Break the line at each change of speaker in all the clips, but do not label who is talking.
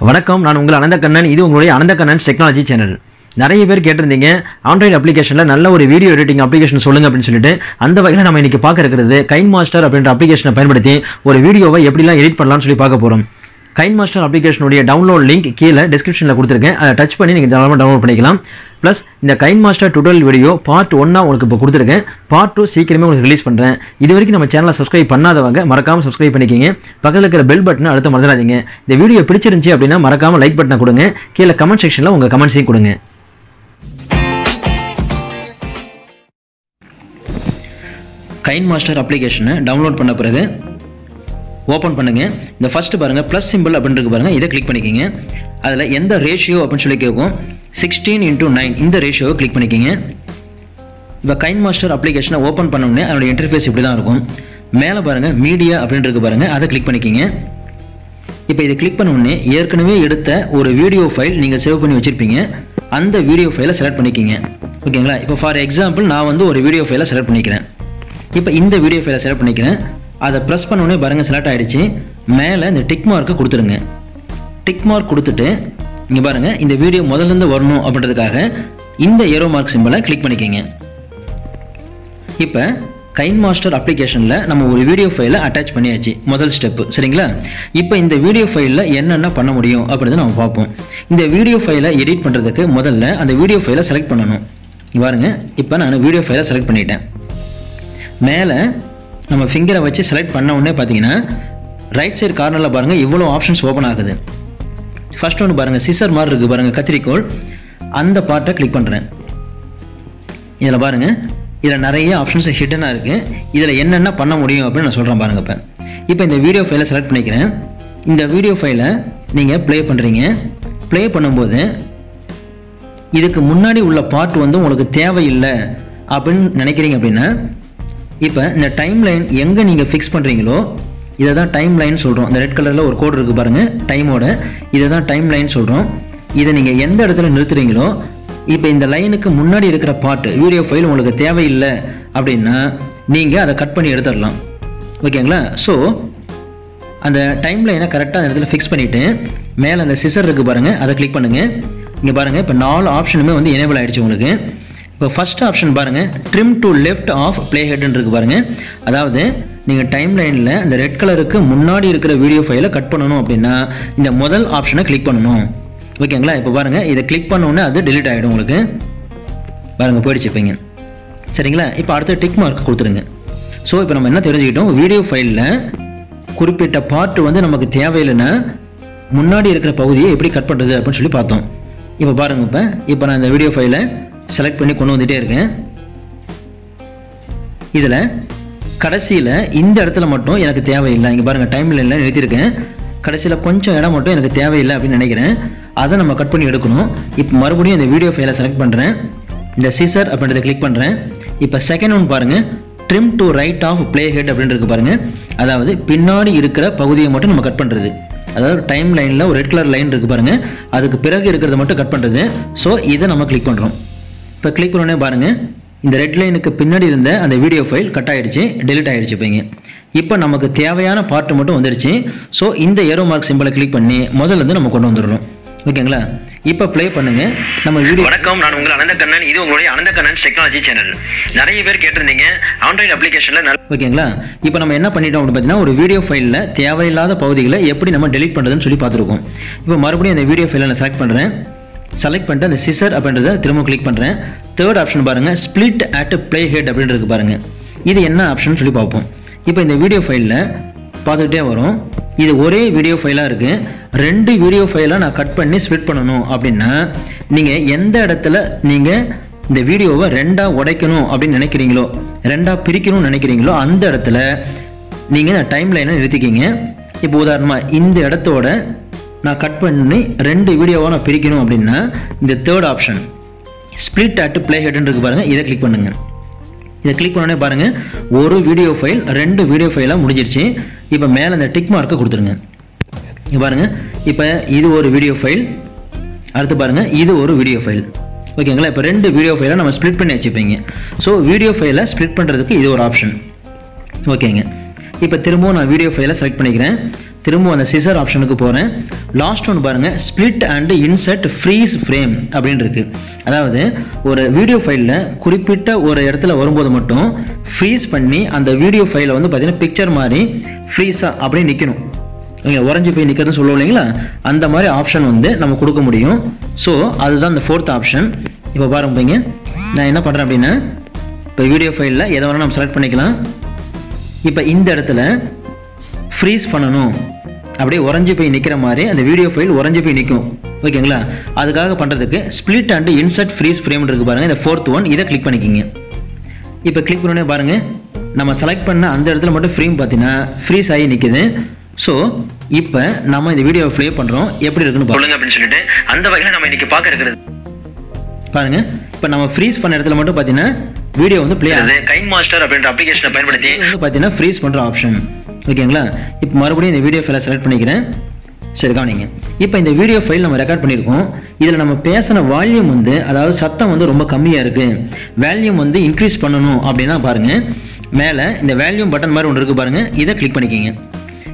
வணக்கம் நான் உங்கள் அனந்தக்கண்ணன் இது உங்களுடைய அனந்தக்கண்ணன் டெக்னாலஜி சேனல் நிறைய பேர் கேட்டிருந்தீங்க ஆண்ட்ராய்டு அப்ளிகேஷனில் நல்ல ஒரு வீடியோ எடிட்டிங் அப்ளிகேஷன் சொல்லுங்க அப்படின்னு சொல்லிட்டு அந்த வகையில் நம்ம இன்னைக்கு பார்க்க இருக்கிறது கைன் மாஸ்டர் அப்படின்ற அப்ளிகேஷனை பயன்படுத்தி ஒரு வீடியோவை எப்படிலாம் எடிட் பண்ணலாம்னு சொல்லி பார்க்க போகிறோம் கைன் மாஸ்டர் அப்ளிகேஷனுடைய டவுன்லோட் லிங்க் கீழே டிஸ்கிரிப்ஷனில் கொடுத்துருக்கேன். அதை டச் பண்ணி நீங்கள் தாராளமாக டவுன்லோட் பண்ணிக்கலாம். ப்ளஸ் இந்த கைன் மாஸ்டர் டுட்டோரியல் வீடியோ பார்ட் ஒன்னாக உங்களுக்கு இப்போ கொடுத்துருக்கேன். பார்ட் டூ சீக்கிரமே உங்களுக்கு ரிலீஸ் பண்ணுறேன் இது வரைக்கும் நம்ம சேனலை சப்ஸ்கிரைப் பண்ணாதவங்க மறக்காமல் சப்ஸ்கிரைப் பண்ணிக்கிங்க. பக்கத்தில் இருக்கிற பெல் பட்டனை அடுத்து மறந்துடாதீங்க. இந்த வீடியோ பிடிச்சிருந்துச்சி அப்படின்னா மறக்காமல் லைக் பட்டனை கொடுங்க. கீழே கமெண்ட் செக்ஷனில் உங்கள் கமெண்ட்ஸையும் கொடுங்க. கைன் மாஸ்டர் அப்ளிகேஷனை டவுன்லோட் பண்ண பிறகு ஓப்பன் பண்ணுங்கள் இந்த ஃபஸ்ட்டு பாருங்கள் ப்ளஸ் சிம்பிள் அப்படின்றது பாருங்கள் இதை கிளிக் பண்ணிக்கோங்க. அதில் எந்த ரேஷியோ அப்படின்னு சொல்லி கேட்கும். சிக்ஸ்டீன் இன்டூ நைன் இந்த ரேஷியோவை கிளிக் பண்ணிக்கோங்க. இப்போ கைன் மாஸ்டர் அப்ளிகேஷனை ஓப்பன் பண்ணோடனே அதோட இன்டர்ஃபேஸ் இப்படி தான் இருக்கும். மேலே பாருங்கள் மீடியா அப்படின்றது பாருங்கள் அதை கிளிக் பண்ணிக்கிங்க. இப்போ இதை கிளிக் பண்ண உடனே ஏற்கனவே எடுத்த ஒரு வீடியோ ஃபைல் நீங்கள் சேவ் பண்ணி வச்சுருப்பீங்க. அந்த வீடியோ ஃபைலை செலக்ட் பண்ணிக்கிங்க. ஓகேங்களா? இப்போ ஃபார் எக்ஸாம்பிள் நான் வந்து ஒரு வீடியோ ஃபைலை செலக்ட் பண்ணிக்கிறேன். இப்போ இந்த வீடியோ ஃபைலை செலக்ட் பண்ணிக்கிறேன். அதை ப்ரெஸ் பண்ண உடனே பாருங்கள் செலக்ட் ஆகிடுச்சு மேலே இந்த டிக் மார்க்கை கொடுத்துருங்க டிக் மார்க் கொடுத்துட்டு இங்கே பாருங்கள் இந்த வீடியோ முதல்லேருந்து வரணும் அப்படின்றதுக்காக இந்த ஏரோ மார்க் சிம்பிளை கிளிக் பண்ணிக்கோங்க. இப்போ கைன் மாஸ்டர் அப்ளிகேஷனில் நம்ம ஒரு வீடியோ ஃபைலை அட்டாச் பண்ணியாச்சு முதல் ஸ்டெப்பு சரிங்களா? இப்போ இந்த வீடியோ ஃபைலில் என்னென்ன பண்ண முடியும் அப்படின்றத நம்ம பார்ப்போம். இந்த வீடியோ ஃபைலை எடிட் பண்ணுறதுக்கு முதல்ல அந்த வீடியோ ஃபைலை செலக்ட் பண்ணணும். பாருங்கள் இப்போ நான் வீடியோ ஃபைலை செலக்ட் பண்ணிட்டேன். மேலே நம்ம ஃபிங்கரை வச்சு செலக்ட் பண்ண உடனே பார்த்தீங்கன்னா ரைட் சைடு கார்னரில் பாருங்கள் இவ்வளோ ஆப்ஷன்ஸ் ஓப்பன் ஆகுது. ஃபஸ்ட் ஒன்று பாருங்கள் சிசர் மாதிரி இருக்குது பாருங்கள் கத்திரிக்கோள். அந்த பார்ட்டை கிளிக் பண்ணுறேன் இதில் பாருங்கள் இதில் நிறைய ஆப்ஷன்ஸ் ஹிட்டனாக இருக்குது இதில் என்னென்ன பண்ண முடியும் அப்படின்னு நான் சொல்கிறேன் பாருங்கள் இப்போ. இப்போ இந்த வீடியோ ஃபைலை செலக்ட் பண்ணிக்கிறேன். இந்த வீடியோ ஃபைலை நீங்கள் ப்ளே பண்ணுறீங்க ப்ளே பண்ணும்போது இதுக்கு முன்னாடி உள்ள பார்ட் வந்து உங்களுக்கு தேவையில்லை அப்படின்னு நினைக்கிறீங்க அப்படின்னா இப்போ இந்த டைம் லைன் எங்கே நீங்கள் ஃபிக்ஸ் பண்ணுறீங்களோ இதை தான் டைம் லைன் சொல்கிறோம் இந்த ரெட் கலரில் ஒரு கோடு இருக்குது பாருங்கள் டைமோட இதை தான் டைம் லைன் சொல்கிறோம் இதை நீங்கள் எந்த இடத்துல நிறுத்துறீங்களோ இப்போ இந்த லைனுக்கு முன்னாடி இருக்கிற பாட்டு வீடியோ ஃபைல் உங்களுக்கு தேவையில்லை அப்படின்னா நீங்கள் அதை கட் பண்ணி எடுத்துடலாம். ஓகேங்களா ஸோ அந்த டைம் லைனை கரெக்டாக அந்த இடத்துல ஃபிக்ஸ் பண்ணிவிட்டு மேலே அந்த சிசர் இருக்குது பாருங்கள் அதை கிளிக் பண்ணுங்கள் இங்கே பாருங்கள் இப்போ நாலு ஆப்ஷனுமே வந்து எனேபிள் ஆகிடுச்சு உங்களுக்கு. இப்போ ஃபஸ்ட் ஆப்ஷன் பாருங்கள் trim to left of play ஹெட்னு இருக்குது பாருங்கள் அதாவது நீங்கள் டைம் லைனில் அந்த ரெட் கலருக்கு முன்னாடி இருக்கிற வீடியோ ஃபைலை கட் பண்ணணும் அப்படின்னா இந்த முதல் ஆப்ஷனை கிளிக் பண்ணணும். ஓகேங்களா இப்போ பாருங்கள் இதை கிளிக் பண்ணோன்னே அது டிலீட் ஆகிடும் உங்களுக்கு. பாருங்கள் போயிடுச்சு இப்போங்க சரிங்களா? இப்போ அடுத்த டிக் மார்க் கொடுத்துருங்க. ஸோ இப்போ நம்ம என்ன தெரிஞ்சுக்கிட்டோம்? வீடியோ ஃபைலில் குறிப்பிட்ட பார்ட் வந்து நமக்கு தேவையில்லைன்னா முன்னாடி இருக்கிற பகுதியை எப்படி கட் பண்ணுறது அப்படின்னு சொல்லி பார்த்தோம். இப்போ பாருங்கள் இப்போ. இப்போ நான் இந்த வீடியோ ஃபைலை செலக்ட் பண்ணி கொண்டு வந்துகிட்டே இருக்கேன். இதில் கடைசியில் இந்த இடத்துல மட்டும் எனக்கு தேவையில்லை. இங்கே பாருங்கள் டைம் இல்லை நிறுத்தியிருக்கேன். கடைசியில் கொஞ்சம் இடம் மட்டும் எனக்கு தேவையில்லை அப்படின்னு நினைக்கிறேன். அதை நம்ம கட் பண்ணி எடுக்கணும். இப்போ மறுபடியும் இந்த வீடியோ ஃபைலை செலக்ட் பண்ணுறேன் இந்த சிசர் அப்படின்றத கிளிக் பண்ணுறேன் இப்போ செகண்ட் ஒன் பாருங்கள் trim to right of play head அப்படின்னு இருக்கு பாருங்கள் அதாவது பின்னாடி இருக்கிற பகுதியை மட்டும் நம்ம கட் பண்ணுறது அதாவது டைம் லைனில் ஒரு ரெட் கலர் லைன் இருக்குது பாருங்கள் அதுக்கு பிறகு இருக்கிறத மட்டும் கட் பண்ணுறது ஸோ இதை நம்ம கிளிக் பண்ணுறோம் இப்போ கிளிக் பண்ணோடனே பாருங்கள் இந்த ரெட் லைனுக்கு பின்னாடி இருந்த அந்த வீடியோ ஃபைல் கட் ஆகிடுச்சு டெலிட் ஆகிடுச்சு இப்போங்க இப்போ நமக்கு தேவையான பார்ட் மட்டும் வந்துடுச்சு ஸோ இந்த ஏரோ மார்க் சிம்பிளை கிளிக் பண்ணி முதல்ல இருந்து நம்ம கொண்டு வந்துடுறோம் ஓகேங்களா இப்போ ப்ளே பண்ணுங்க. நம்ம வீடியோ
வணக்கம். நான் உங்கள் அனந்தக்கண்ணன் இது உங்களுடைய அனந்தக்கண்ணன் டெக்னாலஜி சேனல் நிறைய பேர் கேட்டிருந்தீங்க. ஆண்ட்ராய்டு அப்ளிகேஷன்ல
ஓகேங்களா இப்போ நம்ம என்ன பண்ணிட்டோம் அப்படின்னு பார்த்தீங்கன்னா ஒரு வீடியோ ஃபைலில் தேவையில்லாத பகுதிகளை எப்படி நம்ம டெலீட் பண்ணுறதுன்னு சொல்லி பார்த்துருக்கோம். இப்போ மறுபடியும் அந்த வீடியோ ஃபைலை நான் செலக்ட் பண்ணுறேன் செலக்ட் பண்ணிட்டு அந்த சிசர் அப்படின்றத திரும்ப கிளிக் பண்ணுறேன் தேர்ட் ஆப்ஷன் பாருங்கள் ஸ்ப்ளிட் அட் ப்ளே ஹெட் அப்படின்றது பாருங்கள் இது என்ன ஆப்ஷன் சொல்லி பார்ப்போம். இப்போ இந்த வீடியோ ஃபைலில் பார்த்துக்கிட்டே வரும். இது ஒரே வீடியோ ஃபைலாக இருக்குது ரெண்டு வீடியோ ஃபைலாக நான் கட் பண்ணி ஸ்ப்ளிட் பண்ணணும் அப்படின்னா நீங்கள் எந்த இடத்துல நீங்கள் இந்த வீடியோவை ரெண்டாக உடைக்கணும் அப்படின்னு நினைக்கிறீங்களோ ரெண்டாக பிரிக்கணும்னு நினைக்கிறீங்களோ அந்த இடத்துல நீங்கள் டைம் லைனை நிறுத்திக்கிங்க. இப்போ உதாரணமாக இந்த இடத்தோட நான் கட் பண்ணி ரெண்டு வீடியோவாக நான் பிரிக்கணும் அப்படின்னா இந்த third option split at play ஹெட்னு இருக்குது பாருங்கள் இதை கிளிக் பண்ணுங்கள் இதை கிளிக் பண்ணோடனே பாருங்கள் ஒரு வீடியோ ஃபைல் ரெண்டு வீடியோ ஃபைலாக முடிஞ்சிருச்சு. இப்போ மேலே இந்த டிக் மார்க்கை கொடுத்துருங்க. இங்கே பாருங்கள் இப்போ இது ஒரு வீடியோ ஃபைல் அடுத்து பாருங்கள் இது ஒரு வீடியோ ஃபைல் ஓகேங்களா இப்போ ரெண்டு வீடியோ ஃபைலை நம்ம ஸ்ப்ளிட் பண்ணி வச்சுப்பீங்க. ஸோ வீடியோ ஃபைலை ஸ்ப்ளிட் பண்ணுறதுக்கு இது ஒரு ஆப்ஷன் ஓகேங்க இப்போ திரும்பவும் நான் வீடியோ ஃபைலை செலக்ட் பண்ணிக்கிறேன். திரும்பவும் அந்த சிசர் ஆப்ஷனுக்கு போகிறேன் லாஸ்ட் ஒன்று பாருங்கள் split and insert freeze frame அப்படின்னு இருக்குது அதாவது ஒரு வீடியோ ஃபைலில் குறிப்பிட்ட ஒரு இடத்துல வரும்போது மட்டும் ஃப்ரீஸ் பண்ணி அந்த வீடியோ ஃபைலை வந்து பார்த்திங்கன்னா பிக்சர் மாதிரி ஃப்ரீஸாக அப்படியே நிற்கணும் நீங்கள் உறைஞ்சி போய் நிற்கிறதுன்னு சொல்லுவோம் இல்லைங்களா? அந்த மாதிரி ஆப்ஷன் வந்து நம்ம கொடுக்க முடியும். ஸோ அதுதான் இந்த ஃபோர்த் ஆப்ஷன் இப்போ பாருங்க நான் என்ன பண்ணுறேன் அப்படின்னா இப்போ வீடியோ ஃபைலில் எதை வேணால் நம்ம செலக்ட் பண்ணிக்கலாம். இப்போ இந்த இடத்துல ஃப்ரீஸ் பண்ணணும். அப்படியே உறைஞ்சி போய் நிற்கிற மாதிரி அந்த வீடியோ ஃபைல் உறைஞ்சி போய் நிற்கும் ஓகேங்களா? அதுக்காக பண்ணுறதுக்கு split and insert freeze frame இருக்கு பாருங்கள் இந்த ஃபோர்த் ஒன் இதை கிளிக் பண்ணிக்கிங்க. இப்போ கிளிக் பண்ணோடனே பாருங்கள் நம்ம செலக்ட் பண்ண அந்த இடத்துல மட்டும் ஃப்ரேம் பார்த்தீங்கன்னா ஃப்ரீஸ் ஆகி நிற்குது ஸோ இப்போ நம்ம இந்த வீடியோவை ப்ளே பண்ணுறோம் எப்படி இருக்குன்னு பாருங்க.
அப்படின்னு சொல்லிட்டு அந்த வகையில நம்ம இன்னைக்கு பார்க்க இருக்கிறது.
பாருங்க. இப்போ நம்ம ஃப்ரீஸ் பண்ண இடத்துல மட்டும் பார்த்தீங்கன்னா வீடியோ வந்து ப்ளே ஆகுது
கைன் மாஸ்டர் அப்படின்ற அப்ளிகேஷனை பயன்படுத்தி
வந்து பார்த்தீங்கன்னா ஃப்ரீஸ் பண்ணுற ஆப்ஷன் ஓகேங்களா? இப்போ மறுபடியும் இந்த வீடியோ ஃபைலை செலக்ட் பண்ணிக்கிறேன். சரி கவனிங்க. இப்போ இந்த வீடியோ ஃபைல் நம்ம ரெக்கார்ட் பண்ணியிருக்கோம். இதில் நம்ம பேசின வால்யூம் வந்து அதாவது சத்தம் வந்து ரொம்ப கம்மியாக இருக்குது வேல்யூம் வந்து இன்க்ரீஸ் பண்ணணும் அப்படின்னா பாருங்கள் மேலே இந்த வேல்யூம் பட்டன் மாதிரி ஒன்று இருக்குது பாருங்கள் இதை கிளிக் பண்ணிக்கிங்க.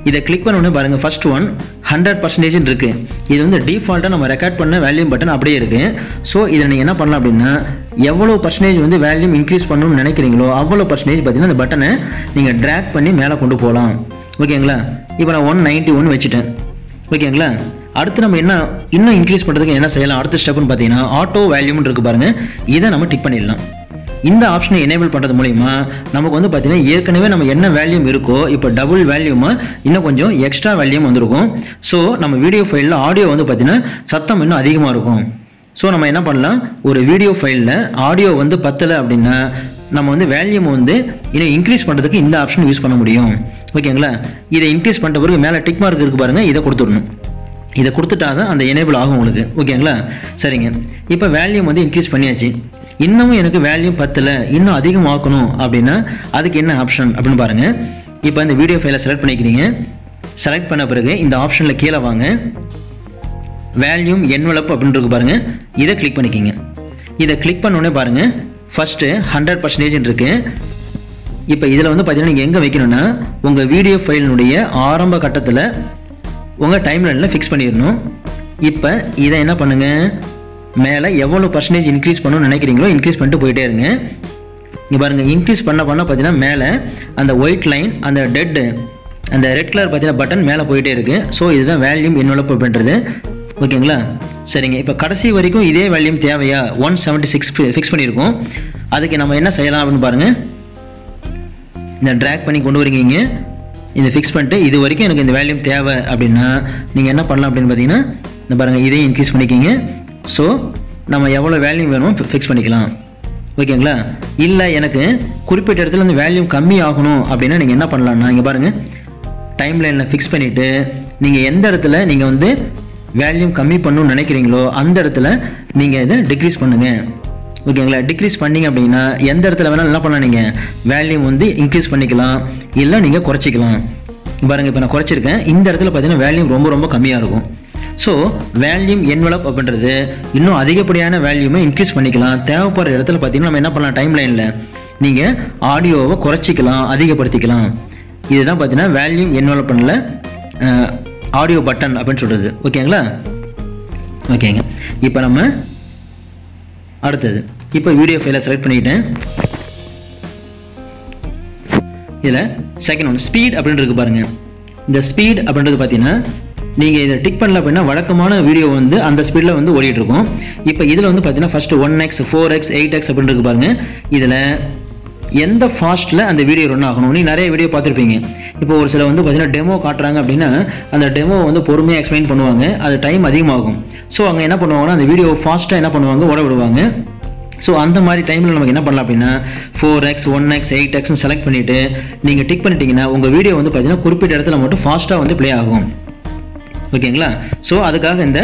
இதை கிளிக் பண்ண உடனே பாருங்கள் ஃபர்ஸ்ட் ஒன் ஹண்ட்ரட் பர்சன்டேஜ்னு இருக்குது இது வந்து டிஃபால்ட்டாக நம்ம ரெக்கார்ட் பண்ண வேல்யூம் பட்டன் அப்படியே இருக்குது ஸோ இதை நீங்கள் என்ன பண்ணலாம் அப்படின்னா எவ்வளோ பர்சன்டேஜ் வந்து வேல்யூம் இன்க்ரீஸ் பண்ணணும்னு நினைக்கிறீங்களோ அவ்வளோ பர்சன்டேஜ் பார்த்தீங்கன்னா அந்த பட்டனை நீங்கள் ட்ராக் பண்ணி மேலே கொண்டு போகலாம். ஓகேங்களா இப்போ நான் ஒன் நைன்ட்டி ஒன் வச்சுட்டேன் ஓகேங்களா அடுத்து நம்ம என்ன இன்னும் இன்க்ரீஸ் பண்ணுறதுக்கு என்ன செய்யலாம்? அடுத்த ஸ்டெப்னு பார்த்தீங்கன்னா ஆட்டோ வேல்யூம்னு இருக்குது பாருங்கள் இதை நம்ம டிக் பண்ணிடலாம். இந்த ஆப்ஷனை எனேபிள் பண்ணுறது மூலிமா நமக்கு வந்து பார்த்திங்கன்னா ஏற்கனவே நம்ம என்ன வேல்யூம் இருக்கோ இப்போ டபுள் வேல்யூமா இன்னும் கொஞ்சம் எக்ஸ்ட்ரா வேல்யூம் வந்திருக்கும். ஸோ நம்ம வீடியோ ஃபைலில் ஆடியோ வந்து பார்த்தீங்கன்னா சத்தம் இன்னும் அதிகமாக இருக்கும். ஸோ நம்ம என்ன பண்ணலாம்? ஒரு வீடியோ ஃபைலில் ஆடியோ வந்து பத்தலை அப்படின்னா நம்ம வந்து வேல்யூம் வந்து இன்னும் இன்க்ரீஸ் பண்ணுறதுக்கு இந்த ஆப்ஷன் யூஸ் பண்ண முடியும். ஓகேங்களா இதை இன்க்ரீஸ் பண்ணுற பிறகு மேலே டிக் மார்க் இருக்கு பாருங்கள் இதை கொடுத்துடணும். இதை கொடுத்துட்டா தான் அந்த எனேபிள் ஆகும் உங்களுக்கு. ஓகேங்களா சரிங்க. இப்போ வேல்யூம் வந்து இன்க்ரீஸ் பண்ணியாச்சு. இன்னமும் எனக்கு வேல்யூம் பத்தலை இன்னும் அதிகமாக்கணும் அப்படின்னா அதுக்கு என்ன ஆப்ஷன் அப்படின்னு பாருங்கள் இப்போ இந்த வீடியோ ஃபைலை செலக்ட் பண்ணிக்கிறீங்க. செலக்ட் பண்ண பிறகு இந்த ஆப்ஷனில் கீழே வாங்க. வேல்யூம் என்வலப் அப்படின்னு இருக்கு இதை கிளிக் பண்ணிக்கிங்க. இதை கிளிக் பண்ணோடனே பாருங்கள் ஃபஸ்ட்டு ஹண்ட்ரட் பர்சன்டேஜ் இருக்குது இப்போ இதில் வந்து பார்த்தீங்கன்னா நீங்கள் எங்கே வைக்கணும்னா உங்கள் வீடியோ ஃபைலினுடைய ஆரம்ப கட்டத்தில் உங்கள் டைம்லைனில் ஃபிக்ஸ் பண்ணிடணும். இப்போ இதை என்ன பண்ணுங்கள் மேலே எவ்வளோ பர்சன்டேஜ் இன்க்ரீஸ் பண்ணணும்னு நினைக்கிறீங்களோ இன்க்ரீஸ் பண்ணிட்டு போயிட்டே இருங்க. இங்கே பாருங்கள் இன்க்ரீஸ் பண்ண பண்ண பார்த்தீங்கன்னா மேலே அந்த ஒயிட் லைன் அந்த டெட்டு அந்த ரெட் கலர் பார்த்தீங்கன்னா பட்டன் மேலே போயிட்டே இருக்குது ஸோ இதுதான் வேல்யூம் இன்வெலப் பண்ணுறது ஓகேங்களா? சரிங்க. இப்போ கடைசி வரைக்கும் இதே வேல்யூம் தேவையா? ஒன் செவன்ட்டி சிக்ஸ் ஃபிக்ஸ் பண்ணியிருக்கோம் அதுக்கு நம்ம என்ன செய்யலாம் அப்படின்னு பாருங்கள் இந்த ட்ராக் பண்ணி கொண்டு வரீங்க இதை ஃபிக்ஸ் பண்ணிட்டு இது வரைக்கும் எனக்கு இந்த வேல்யூம் தேவை அப்படின்னா நீங்கள் என்ன பண்ணலாம் அப்படின்னு பார்த்தீங்கன்னா இந்த பாருங்கள் இதையும் இன்க்ரீஸ் பண்ணிக்கிங்க. ஸோ நம்ம எவ்வளோ வேல்யூம் வேணுமோ ஃபிக்ஸ் பண்ணிக்கலாம். ஓகேங்களா? இல்லை எனக்கு குறிப்பிட்ட இடத்துல இந்த வேல்யூம் கம்மி ஆகணும் அப்படின்னா நீங்கள் என்ன பண்ணலாம்னா இங்கே பாருங்கள் டைம் லைனில் ஃபிக்ஸ் பண்ணிவிட்டு நீங்கள் எந்த இடத்துல நீங்கள் வந்து வேல்யூம் கம்மி பண்ணணும்னு நினைக்கிறீங்களோ அந்த இடத்துல நீங்கள் இதை டிக்ரீஸ் பண்ணுங்கள் ஓகேங்களா டிக்ரீஸ் பண்ணிங்க அப்படின்னா எந்த இடத்துல வேணாலும் என்ன பண்ணலாம் நீங்கள் வேல்யூம் வந்து இன்க்ரீஸ் பண்ணிக்கலாம். இல்லை நீங்கள் குறைச்சிக்கலாம். பாருங்கள் இப்போ நான் குறைச்சிருக்கேன். இந்த இடத்துல பார்த்தீங்கன்னா வேல்யூம் ரொம்ப ரொம்ப கம்மியாக இருக்கும். ஸோ வேல்யூம் என்வலப் அப்படின்றது இன்னும் அதிகப்படியான வேல்யூமை இன்க்ரீஸ் பண்ணிக்கலாம். தேவைப்படுற இடத்துல பார்த்தீங்கன்னா நம்ம என்ன பண்ணலாம்? டைம் லைனில் நீங்கள் ஆடியோவை குறைச்சிக்கலாம் அதிகப்படுத்திக்கலாம். இதுதான் பார்த்தீங்கன்னா வேல்யூம் என்வலப் பண்ணல ஆடியோ பட்டன் அப்படின்னு சொல்கிறது ஓகேங்களா? ஓகேங்க. இப்போ நம்ம அடுத்தது. இப்போ வீடியோ ஃபைலை செலக்ட் பண்ணிக்கிட்டேன். இதில் செகண்ட் ஒன் ஸ்பீட் அப்படின்னு இருக்கு பாருங்கள் இந்த ஸ்பீட் அப்படின்றது பார்த்தீங்கன்னா நீங்கள் இதை டிக் பண்ணல அப்படின்னா வழக்கமான வீடியோ வந்து அந்த ஸ்பீடில் வந்து ஓடிட்டு இருக்கும். இப்போ இதில் வந்து பார்த்தீங்கன்னா first one X four X eight X அப்படின்னு இருக்கு இதில் எந்த ஃபாஸ்ட்டில் அந்த வீடியோ ரன் ஆகணும்? நீ நிறைய வீடியோ பார்த்துருப்பீங்க. இப்போ ஒரு சில வந்து பார்த்தீங்கன்னா டெமோ காட்டுறாங்க அப்படின்னா அந்த டெமோ வந்து பொறுமையாக எக்ஸ்பிளைன் பண்ணுவாங்க. அது டைம் அதிகமாகும். ஸோ அங்கே என்ன பண்ணுவாங்கன்னா அந்த வீடியோ ஃபாஸ்ட்டாக என்ன பண்ணுவாங்க? ஓட விடுவாங்க. ஸோ அந்த மாதிரி டைமில் நமக்கு என்ன பண்ணலாம் அப்படின்னா four X one X eight எக்ஸ்னு செலக்ட் பண்ணிவிட்டு நீங்கள் டிக் பண்ணிட்டீங்கன்னா உங்கள் வீடியோ வந்து பார்த்தீங்கன்னா குறிப்பிட்ட இடத்துல மட்டும் ஃபாஸ்ட்டாக வந்து ப்ளே ஆகும். ஓகேங்களா ஸோ அதுக்காக இந்த